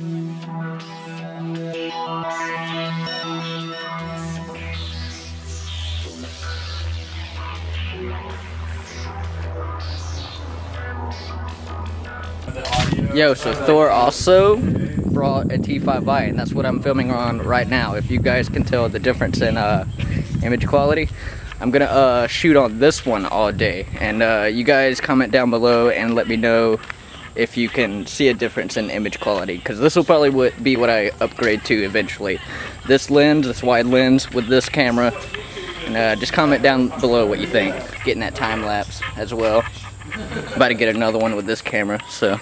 Yo, so Thor also brought a T5i, and that's what I'm filming on right now. If you guys can tell the difference in uh, image quality, I'm gonna uh, shoot on this one all day. And uh, you guys comment down below and let me know if you can see a difference in image quality, because this will probably be what I upgrade to eventually. This lens, this wide lens with this camera, and uh, just comment down below what you think. Getting that time lapse as well. About to get another one with this camera, so.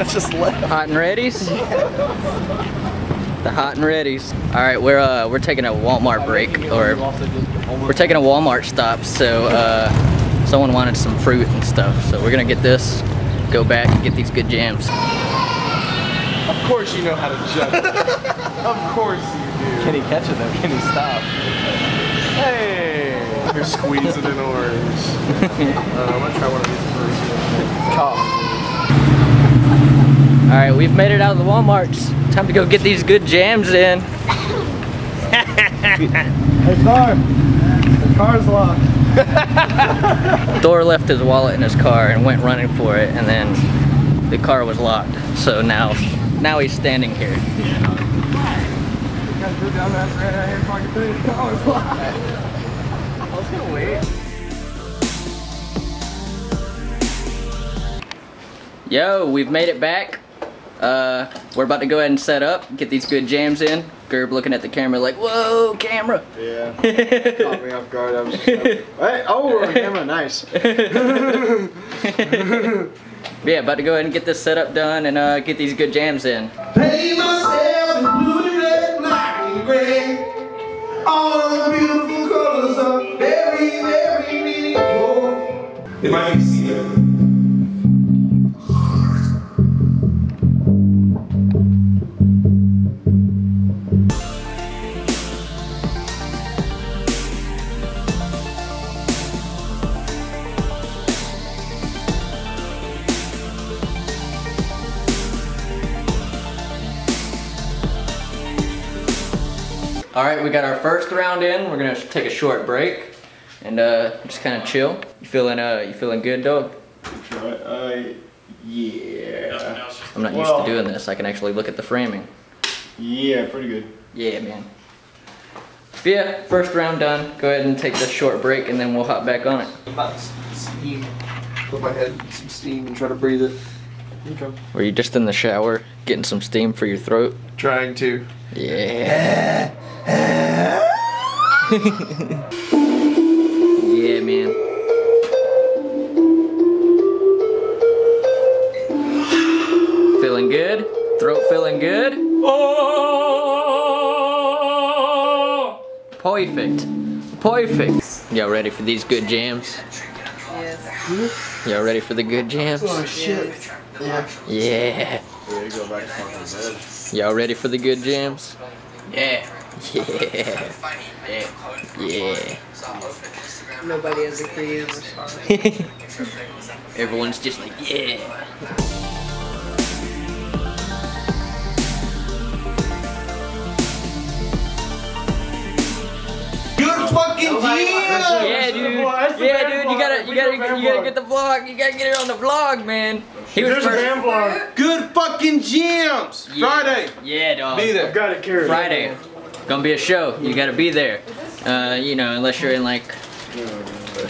just left. Hot and ready's? The hot and ready's. All right, we're uh, we're taking a Walmart break, or we're taking a Walmart stop. So uh, someone wanted some fruit and stuff, so we're gonna get this, go back and get these good jams. Of course you know how to judge. of course you do. Can he catch it though? Can he stop? Hey! You're squeezing an orange. uh, I'm gonna try one of these first. Cough. All right, we've made it out of the Walmarts. Time to go get these good jams in. Hey Thor! The car's locked. Thor left his wallet in his car and went running for it, and then the car was locked. So now, now he's standing here. I was gonna wait. Yo, we've made it back. Uh, we're about to go ahead and set up, get these good jams in. Gerb looking at the camera like, whoa, camera. Yeah. Caught me off guard. I was just like, hey, oh, on camera, nice. yeah, about to go ahead and get this setup done and uh, get these good jams in. Paint myself in blue, red, black, and gray. All the beautiful colors are very, very meaningful. It might be All right, we got our first round in. We're gonna take a short break and uh, just kind of chill. You feeling uh, you feeling good, dog? Uh, yeah. I'm not used Well- to doing this. I can actually look at the framing. Yeah, pretty good. Yeah, man. But yeah, first round done. Go ahead and take this short break and then we'll hop back on it. About steam. Put my head in some steam and try to breathe it. Okay. Were you just in the shower getting some steam for your throat? Trying to. Yeah. yeah, man. Feeling good? Throat feeling good? Oh! Perfect. Perfect. Y'all ready for these good jams? Yes. Y'all ready for the good jams? Oh shit. Yeah. Yeah. Yeah, you go back to fucking bed. Y'all ready for the good jams? Yeah. Yeah. Yeah. Nobody has a creative response. Everyone's just like, yeah. Fucking deal! Yeah, dude. Yeah, dude. You gotta, you gotta, you gotta get the vlog. You gotta get it on the vlog, man. He was There's a first. band vlog. Good fucking gems! Yeah. Friday! Yeah, dog. Be there. Got it carried. Friday. Gonna be a show. You gotta be there. Uh, you know, unless you're in like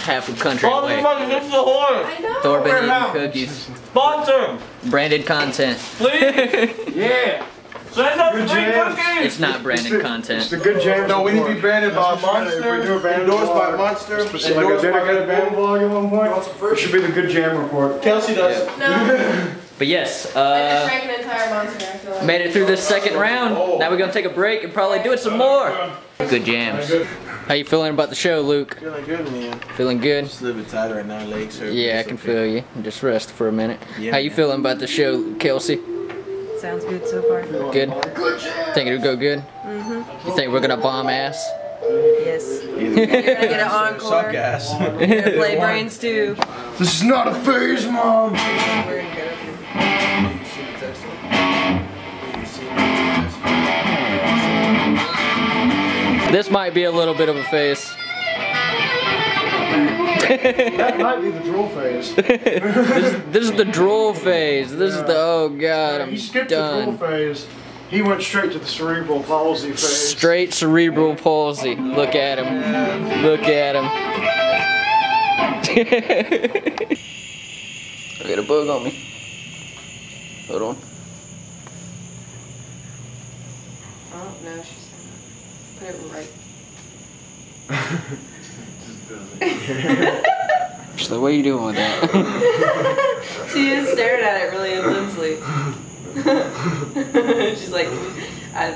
half a country away. this is the horn! Thor been Warehouse. eating cookies. Sponsor! Branded content. Please! Yeah. Send us Good free jams. cookies! It's not branded It's content. It's the good jams. No, we need to be branded by That's what we should do. Monster. If we do a band Endorsed by vlog, Monster. It's like a Endorsed by dedicated band vlog at one point. It should be the good jam report. Kelsey does. No. But yes, uh, drank an entire monster. Like. made it through this second round. Now we're gonna take a break and probably do it some more. Good jams. How you feeling about the show, Luke? Feeling good, man. Feeling good? Just a little bit tired right now, legs hurt. Yeah, I can okay. feel you. Just rest for a minute. Yeah, How you man. feeling about the show, Kelsey? Sounds good so far. Good? Think it'll go good? Mm-hmm. You think we're gonna bomb ass? Yes. Either You're gonna get an encore. Suck encore. ass. You're gonna play brains too. this is not a phase, mom. We're gonna go. This might be a little bit of a face. That might be the drool phase. this, this is the drool phase. This is the oh god, I'm he skipped the drool phase. He went straight to the cerebral palsy phase. Straight cerebral palsy. Look at him. Look at him. I got a bug on me. Hold on. Oh no, she's not. Put it right. So what are you doing with that? She is staring at it really intensely. she's like, I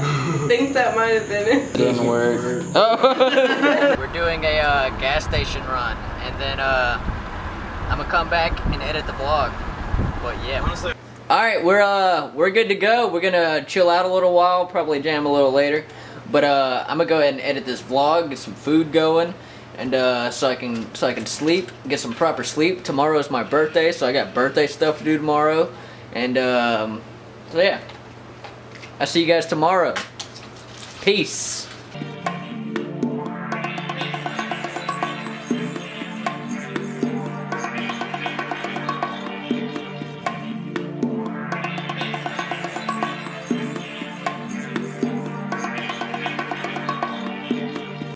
think that might have been it. Didn't work. Oh. We're doing a uh, gas station run, and then uh, I'm gonna come back and edit the vlog. But yeah. Honestly. All right, we're uh we're good to go. We're gonna chill out a little while, probably jam a little later. But uh, I'm gonna go ahead and edit this vlog, get some food going, and uh, so I can so I can sleep, get some proper sleep. Tomorrow is my birthday, so I got birthday stuff to do tomorrow, and um, so yeah. I'll see you guys tomorrow. Peace.